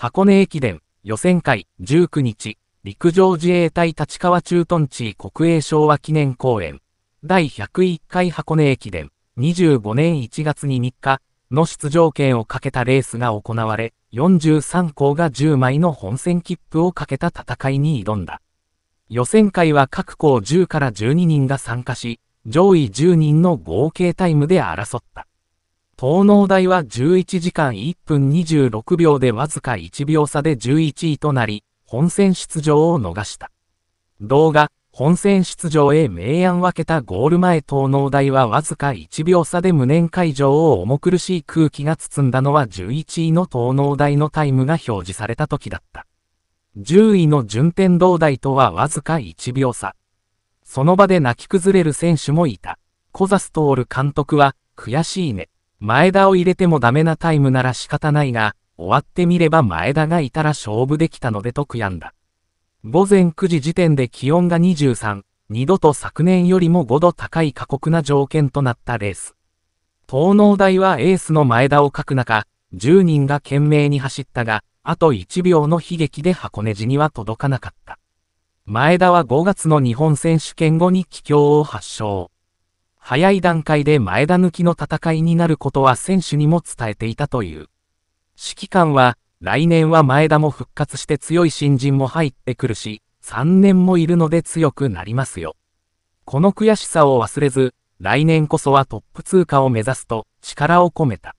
箱根駅伝予選会19日、陸上自衛隊立川駐屯地国営昭和記念公園、第101回箱根駅伝25年1月に3日の出場権をかけたレースが行われ、43校が10枚の本戦切符をかけた戦いに挑んだ。予選会は各校10から12人が参加し、上位10人の合計タイムで争った。東農大は11時間1分26秒でわずか1秒差で11位となり、本戦出場を逃した。動画、本戦出場へ明暗分けたゴール前東農大はわずか1秒差で無念会場を重苦しい空気が包んだのは11位の東農大のタイムが表示された時だった。10位の順天堂大とはわずか1秒差。その場で泣き崩れる選手もいた。コザストール監督は、悔しいね。前田を入れてもダメなタイムなら仕方ないが、終わってみれば前田がいたら勝負できたのでと悔やんだ。午前9時時点で気温が23、2度と昨年よりも5度高い過酷な条件となったレース。東農大はエースの前田を書く中、10人が懸命に走ったが、あと1秒の悲劇で箱根路には届かなかった。前田は5月の日本選手権後に気境を発症。早い段階で前田抜きの戦いになることは選手にも伝えていたという。指揮官は、来年は前田も復活して強い新人も入ってくるし、3年もいるので強くなりますよ。この悔しさを忘れず、来年こそはトップ通過を目指すと力を込めた。